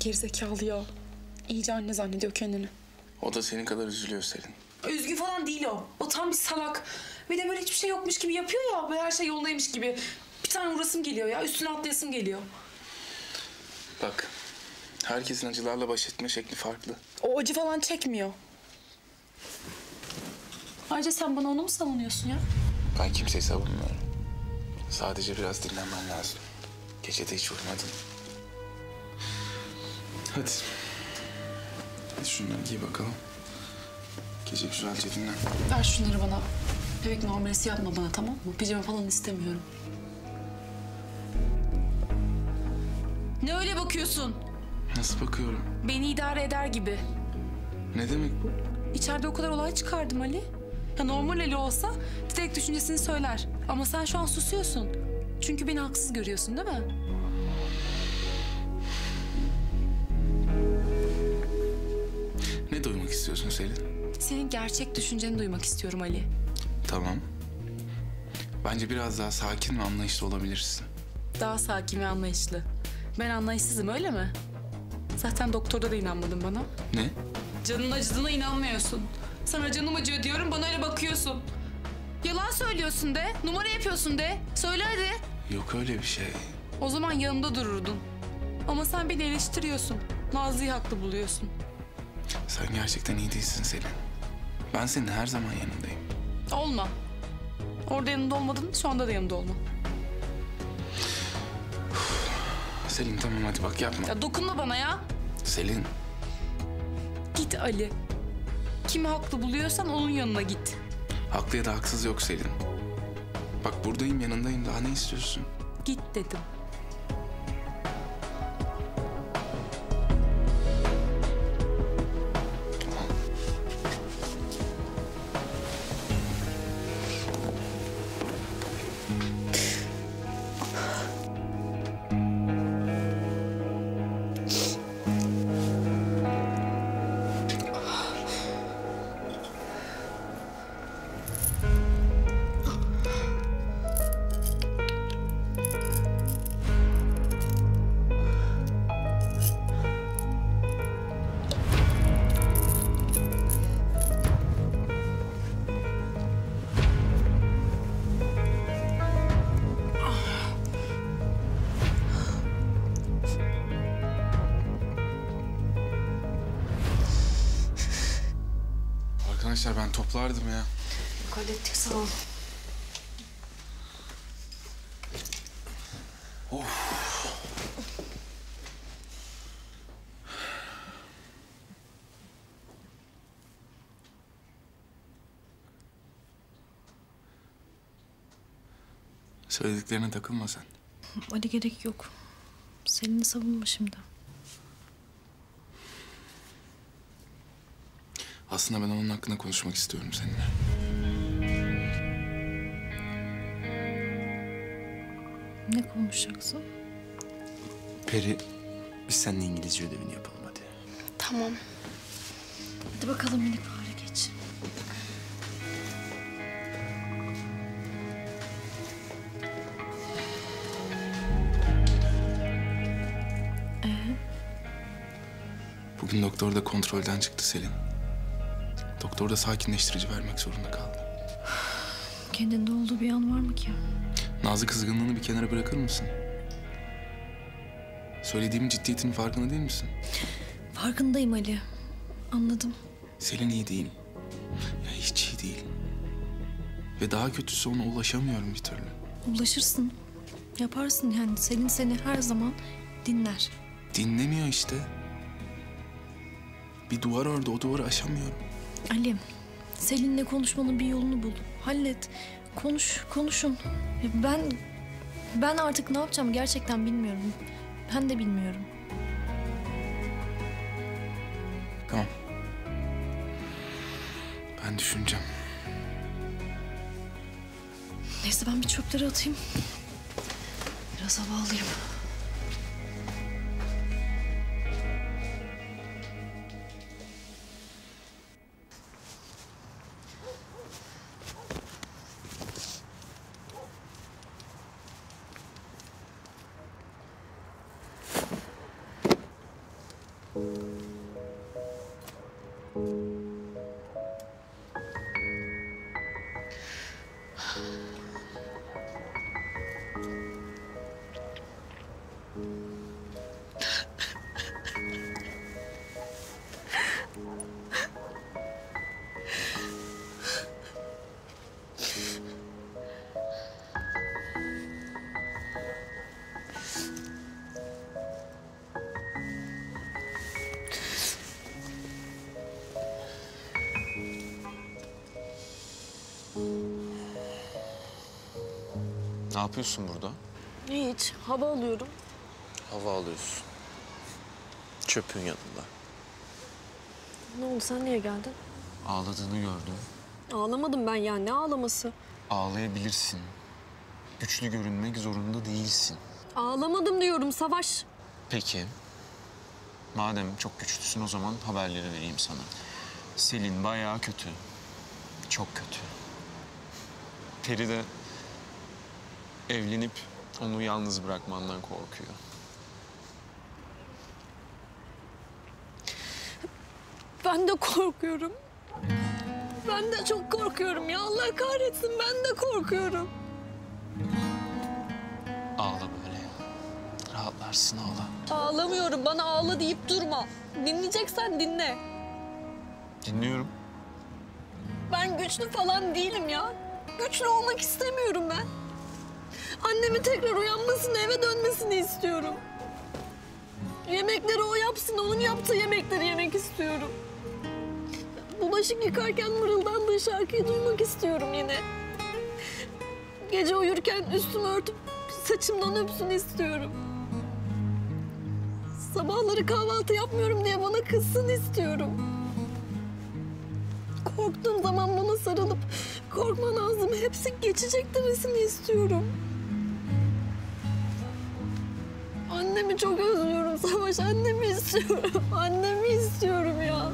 Gerizekalı ya. İyice anne zannediyor kendini. O da senin kadar üzülüyor Selin. Üzgün falan değil o. O tam bir salak. Bir de böyle hiçbir şey yokmuş gibi yapıyor ya. Böyle her şey yolundaymış gibi. Bir tane uğrasım geliyor ya. Üstüne atlayasım geliyor. Bak, herkesin acılarla baş etme şekli farklı. O acı falan çekmiyor. Ayrıca sen bana onu mu savunuyorsun ya? Ben kimseyi savunmuyorum. Sadece biraz dinlenmen lazım. Gece de hiç uyumadın. Hadi. Hadi şunları giy bakalım. Gece güzelce dinlen. Ver şunları bana. Bebek muamelesi yapma bana tamam mı? Pijama falan istemiyorum. Ne öyle bakıyorsun? Nasıl bakıyorum? Beni idare eder gibi. Ne demek bu? İçeride o kadar olay çıkardım Ali. Ya normal Ali olsa direkt düşüncesini söyler. Ama sen şu an susuyorsun. Çünkü beni haksız görüyorsun değil mi? Ne duymak istiyorsun Selin? Senin gerçek düşünceni duymak istiyorum Ali. Tamam. Bence biraz daha sakin ve anlayışlı olabilirsin. Daha sakin ve anlayışlı. Ben anlayışsızım öyle mi? Zaten doktorda da inanmadın bana. Ne? Canın acıdığına inanmıyorsun. Sana canım acıyor diyorum bana öyle bakıyorsun. Yalan söylüyorsun de, numara yapıyorsun de. Söyle hadi. Yok öyle bir şey. O zaman yanımda dururdun. Ama sen beni eleştiriyorsun. Nazlı'yı haklı buluyorsun. Sen gerçekten iyi değilsin Selin. Ben senin her zaman yanındayım. Olma. Orada yanımda olmadın, şu anda da yanımda olma. Selin tamam hadi bak yapma. Ya dokunma bana ya. Selin Git Ali. Kimi haklı buluyorsan onun yanına git. haklı ya da haksız yok Selin. Bak buradayım yanındayım daha ne istiyorsun? Git dedim. Arkadaşlar ben toplardım ya. Hallettik sağ ol. Söylediklerine takılma sen. Ali gerek yok. Selin'i savunma şimdi. Aslında ben onun hakkında konuşmak istiyorum seninle. Ne konuşacaksın? Peri, biz seninle İngilizce ödevini yapalım hadi. Tamam. Hadi bakalım minik fare geç. Bugün doktor da kontrolden çıktı Selin. Doktor da sakinleştirici vermek zorunda kaldı. Kendinde olduğu bir an var mı ki? Nazlı kızgınlığını bir kenara bırakır mısın? Söylediğimin ciddiyetinin farkında değil misin? Farkındayım Ali. Anladım. Selin iyi değil. Ya hiç iyi değil. Ve daha kötüsü ona ulaşamıyorum bir türlü. Ulaşırsın. Yaparsın yani. Selin seni her zaman dinler. Dinlemiyor işte. Bir duvar orada, o duvarı aşamıyorum. Ali, Selin'le konuşmanın bir yolunu bul. Hallet. Konuş, konuşun. Ben ben artık ne yapacağım gerçekten bilmiyorum. Ben de bilmiyorum. Tamam. Ben düşüneceğim. Neyse ben bir çöpleri atayım. Biraz hava alayım. Ne yapıyorsun burada? Hiç. Hava alıyorum. Hava alıyorsun. Çöpün yanında. Ne oldu sen niye geldin? Ağladığını gördüm. Ağlamadım ben ya. Ne ağlaması? Ağlayabilirsin. Güçlü görünmek zorunda değilsin. Ağlamadım diyorum Savaş. Peki. Madem çok güçlüsün o zaman haberleri vereyim sana. Selin bayağı kötü. Çok kötü. Peri de evlenip onu yalnız bırakmandan korkuyor. Ben de korkuyorum. Ben de çok korkuyorum ya. Allah kahretsin ben de korkuyorum. Ağla böyle. Rahatlarsın ağla. Ağlamıyorum. Bana ağla deyip durma. Dinleyeceksen dinle. Dinliyorum. Ben güçlü falan değilim ya. Güçlü olmak istemiyorum ben. Annemin tekrar uyanmasını, eve dönmesini istiyorum. Yemekleri o yapsın, onun yaptığı yemekleri yemek istiyorum. Bulaşık yıkarken mırıldandığı şarkıyı duymak istiyorum yine. Gece uyurken üstümü örtüp saçımdan öpsün istiyorum. Sabahları kahvaltı yapmıyorum diye bana kızsın istiyorum. Korktuğum zaman bana sarılıp korkma Nazım hepsi geçecek demesini istiyorum. Çok özlüyorum Savaş. Annemi istiyorum. Annemi istiyorum ya.